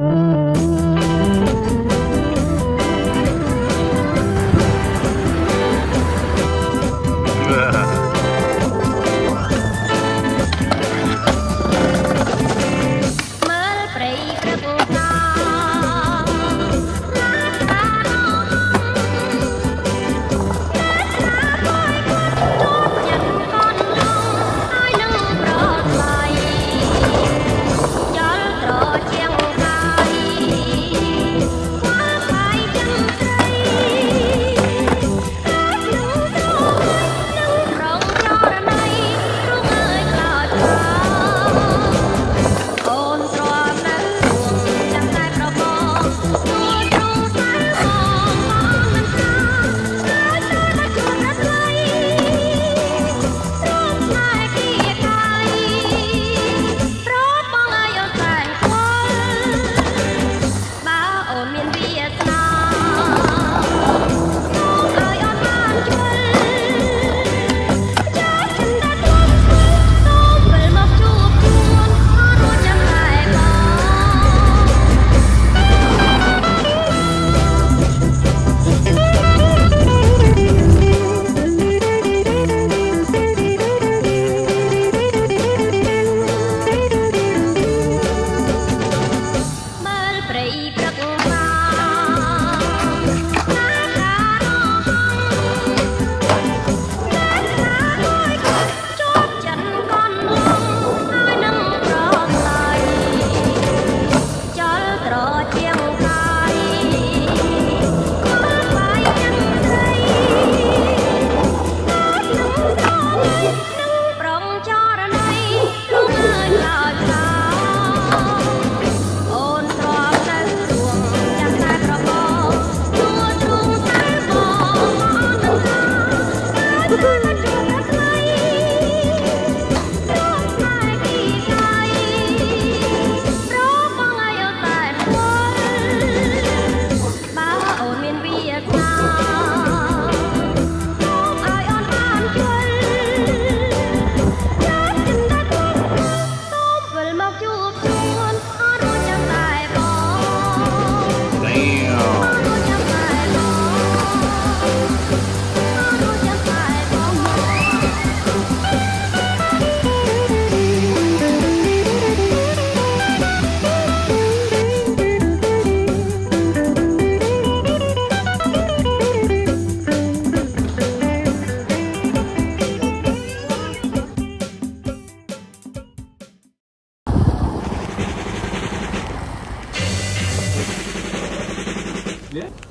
Mm-hmm. Wirklich?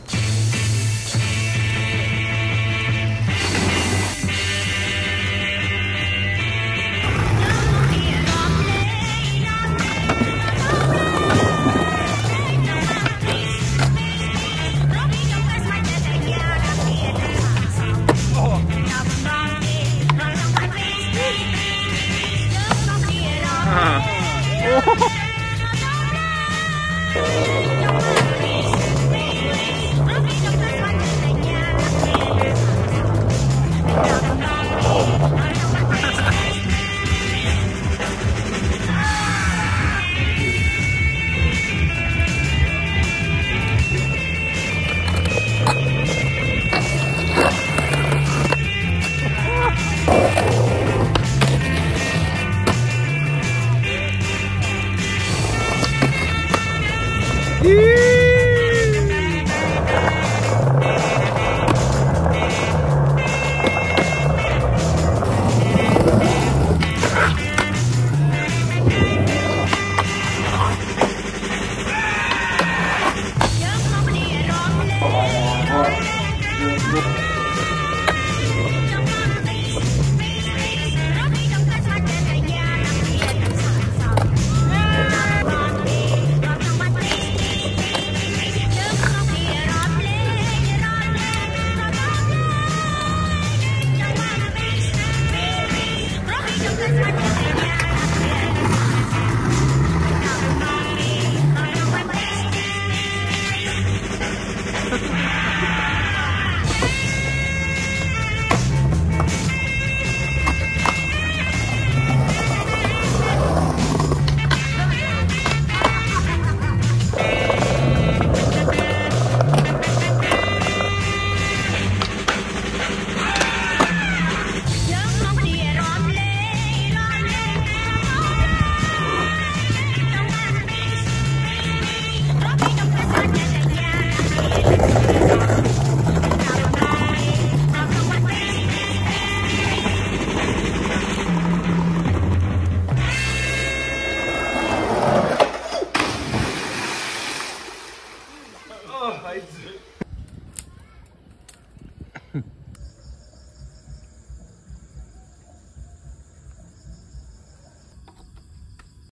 孩子。